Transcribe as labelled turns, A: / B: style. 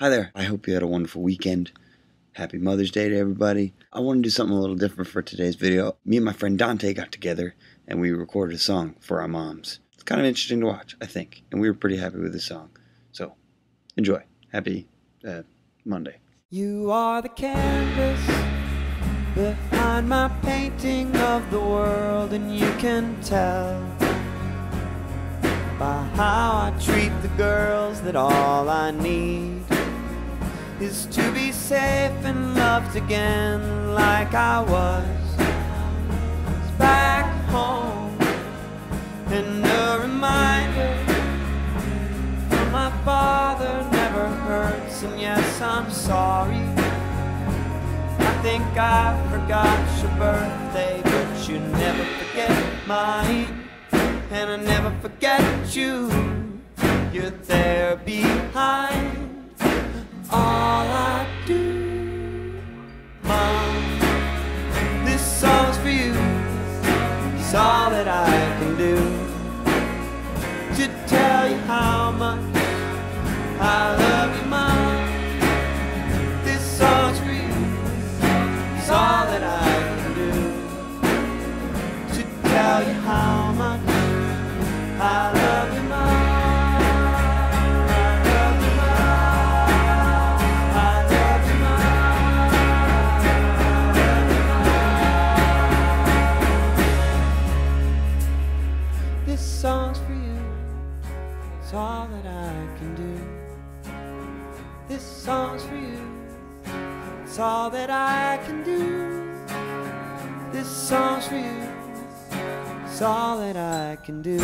A: Hi there. I hope you had a wonderful weekend. Happy Mother's Day to everybody. I want to do something a little different for today's video. Me and my friend Dante got together and we recorded a song for our moms. It's kind of interesting to watch, I think, and we were pretty happy with the song. So, enjoy. Happy uh, Monday.
B: You are the canvas behind my painting of the world, and you can tell by how I treat the girls that all I need is to be safe and loved again like I was back home. And a reminder from my father never hurts, and yes, I'm sorry. I think I forgot your birthday, but you never forget mine, and I never forget you. You're there behind It's all that I can do to tell you how much I love you, Mom. This song's for you. It's all that I can do to tell you how much I love you, song's for you. It's all that I can do. This song's for you. It's all that I can do. This song's for you. It's all that I can do.